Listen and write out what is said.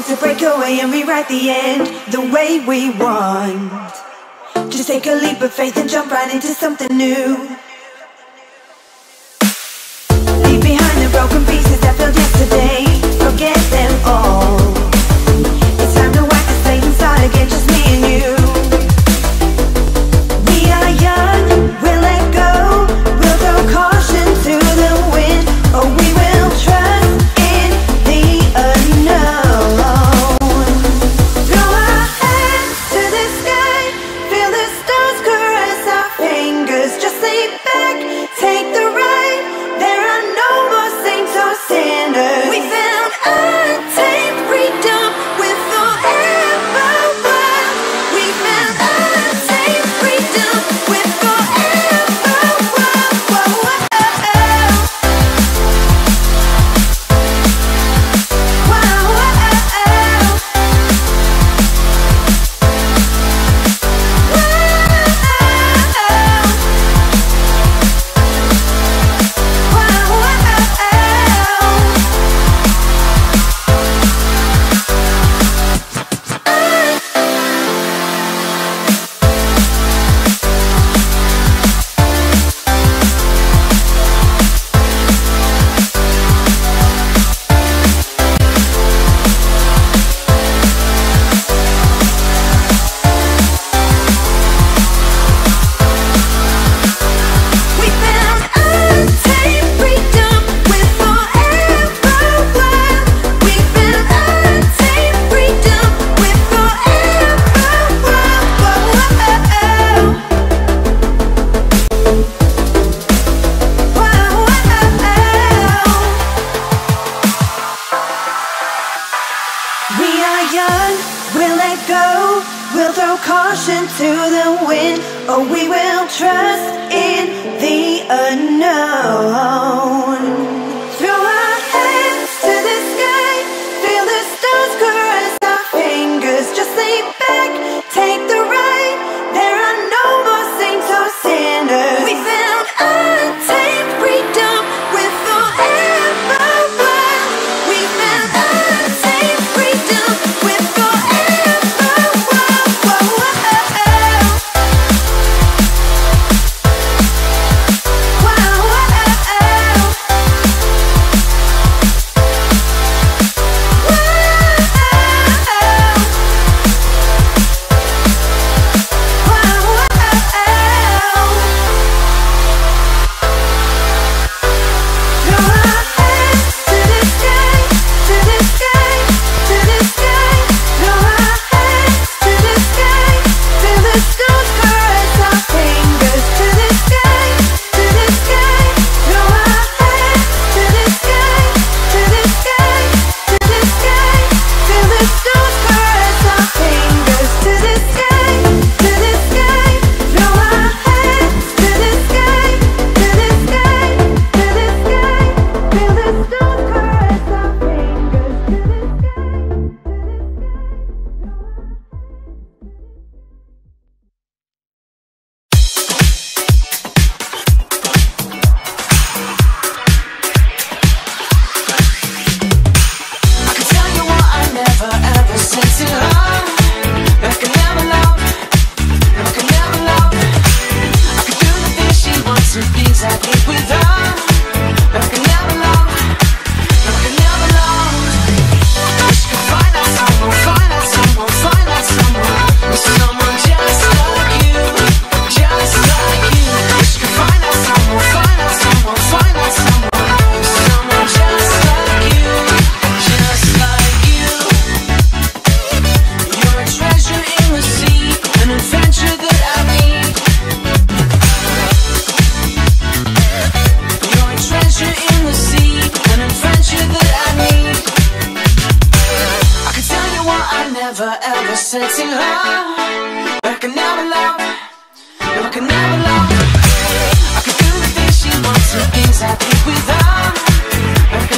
moment to break away and rewrite the end the way we want. Just take a leap of faith and jump right into something new. Leave behind the broken pieces that failed yesterday. Forget them Oh, we will trust in the unknown. love. No, I can never love. I do the things she wants The things I think we love